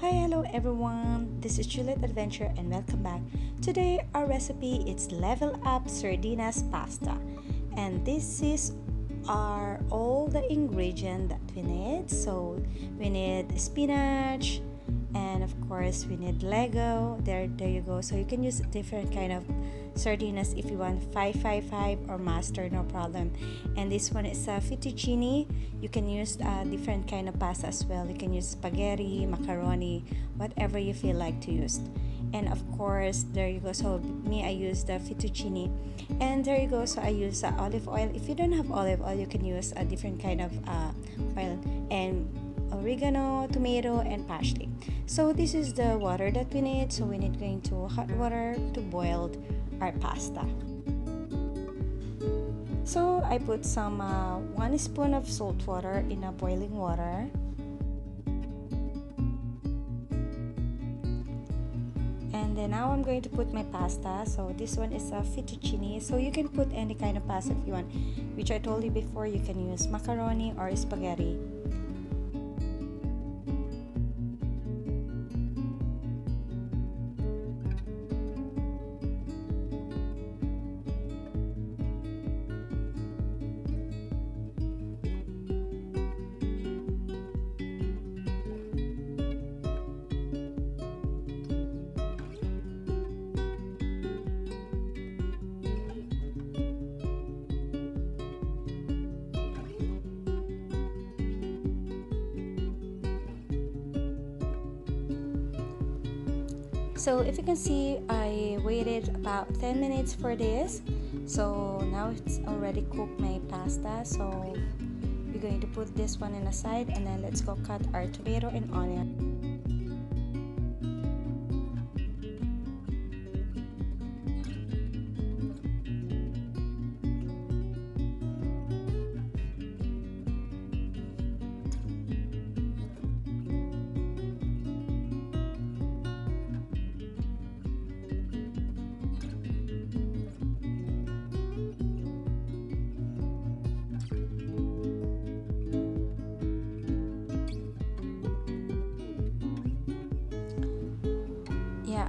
Hi, hello everyone. This is Juliet Adventure and welcome back. Today our recipe is level up sardinas pasta. And this is are all the ingredients that we need. So we need spinach, and of course we need Ligo. There there you go. So you can use different kind of sardinas if you want 555 or master no problem. And this one is a fettuccine. You can use uh, different kind of pasta as well. You can use spaghetti macaroni whatever you feel like to use. And of course there you go. So me i use the fettuccine. And there you go. So i use uh, olive oil. If you don't have olive oil you can use a different kind of uh, oil. And oregano, tomato, and parsley. So this is the water that we need. So we need going to hot water to boil our pasta. So I put some uh, one spoon of salt water in a boiling water. And then now I'm going to put my pasta. So this one is a fettuccine. So you can put any kind of pasta if you want, which I told you before. You can use macaroni or spaghetti. So if you can see I waited about 10 minutes for this. So now it's already cooked my pasta. So we're going to put this one in a side and then let's go cut our tomato and onion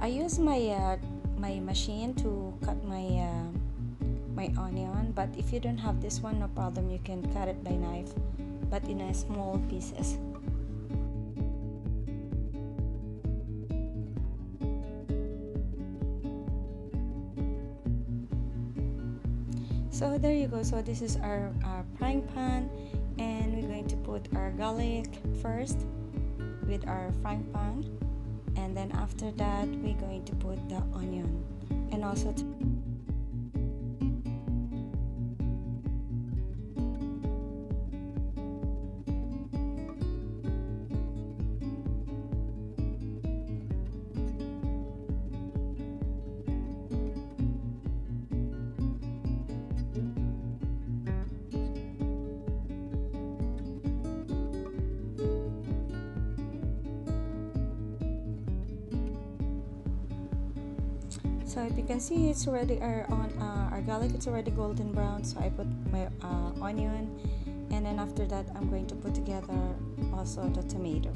I use my uh, my machine to cut my uh, my onion but if you don't have this one no problem. You can cut it by knife but in a small pieces. So there you go. So this is our, our frying pan and we're going to put our garlic first with our frying pan and then after that we're going to put the onion and also so if you can see it's already our on uh, our garlic it's already golden brown. So I put my uh, onion. And then after that I'm going to put together also the tomato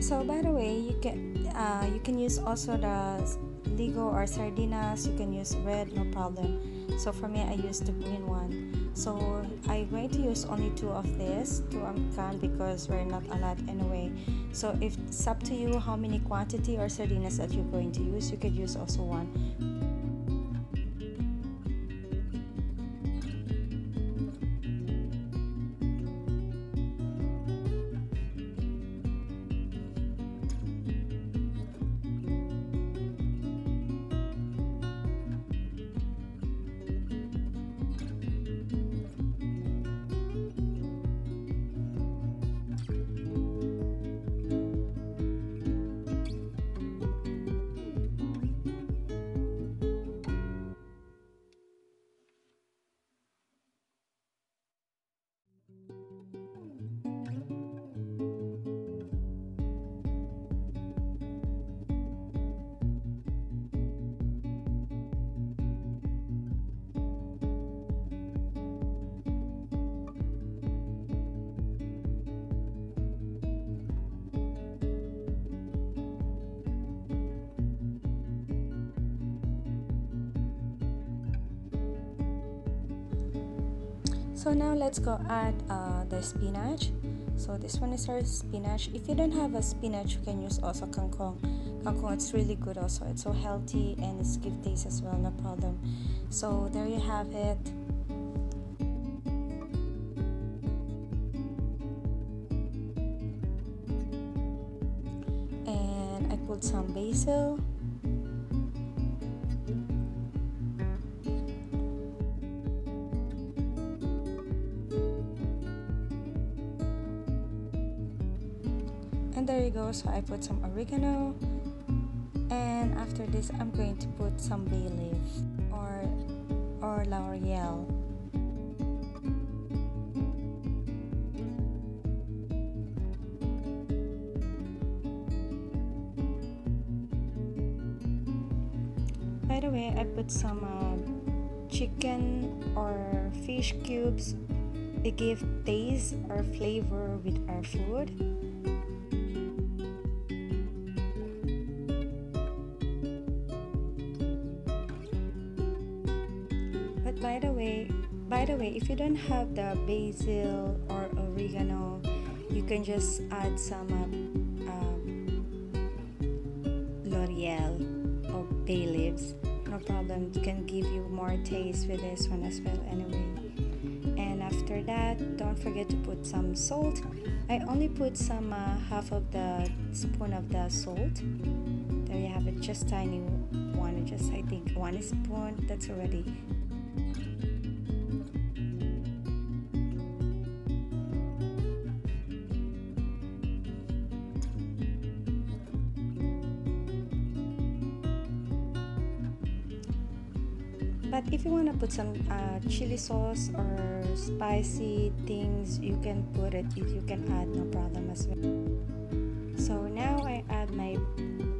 so by the way you can uh, you can use also the Ligo or sardinas. You can use red no problem. So for me i use the green one. So i'm going to use only two of this two can because we're not a lot anyway. So if it's up to you how many quantity or sardinas that you're going to use you could use also one so now let's go add uh, the spinach. So this one is our spinach. If you don't have a spinach you can use also kangkong. Kangkong it's really good also. It's so healthy and it's give taste as well no problem. So there you have it. And I put some basil so I put some oregano. And after this I'm going to put some bay leaf or or laurel. By the way I put some uh, chicken or fish cubes. They give taste or flavor with our food if you don't have the basil or oregano you can just add some uh, um, laurel or bay leaves. No problem. It can give you more taste with this one as well anyway. And after that don't forget to put some salt. I only put some uh, half of the spoon of the salt. There you have it. Just tiny one. Just i think one spoon. That's already but if you want to put some uh, chili sauce or spicy things you can put it if you can add no problem as well. So now i add my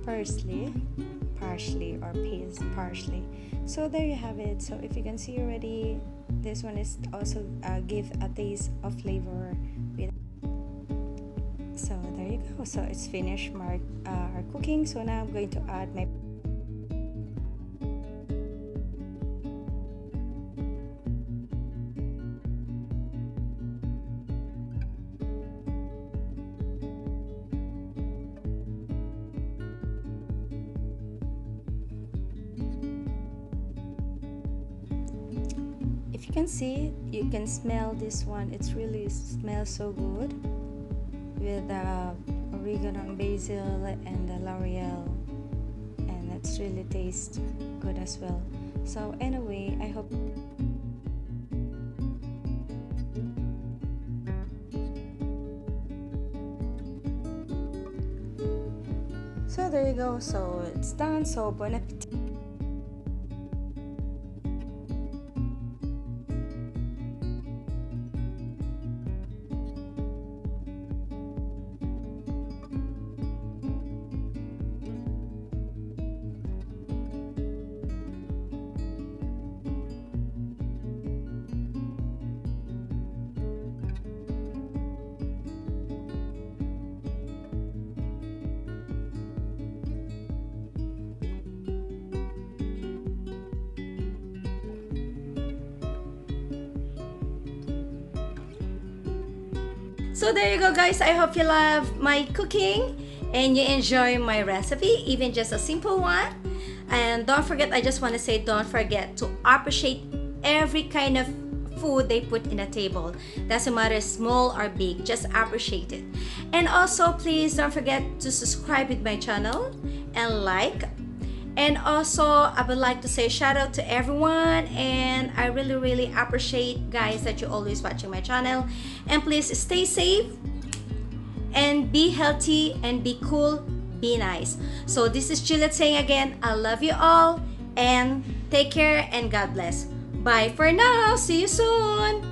parsley parsley or paste parsley. So there you have it. So if you can see already this one is also uh, give a taste of flavor with so there you go. So it's finished my uh, our cooking. So now i'm going to add my you can see you can smell this one. It's really smells so good with the uh, oregano and basil and the laurel and it's really tastes good as well. So anyway i hope so there you go. So it's done. So bon appetit So there you go guys. I hope you love my cooking and you enjoy my recipe, even just a simple one. And don't forget, I just want to say don't forget to appreciate every kind of food they put in a table. Doesn't matter small or big, just appreciate it. And also please don't forget to subscribe with my channel and like and also i would like to say shout out to everyone and i really really appreciate guys that you're always watching my channel. And please stay safe and be healthy and be cool be nice. So this is juliet saying again i love you all and take care and god bless. Bye for now. See you soon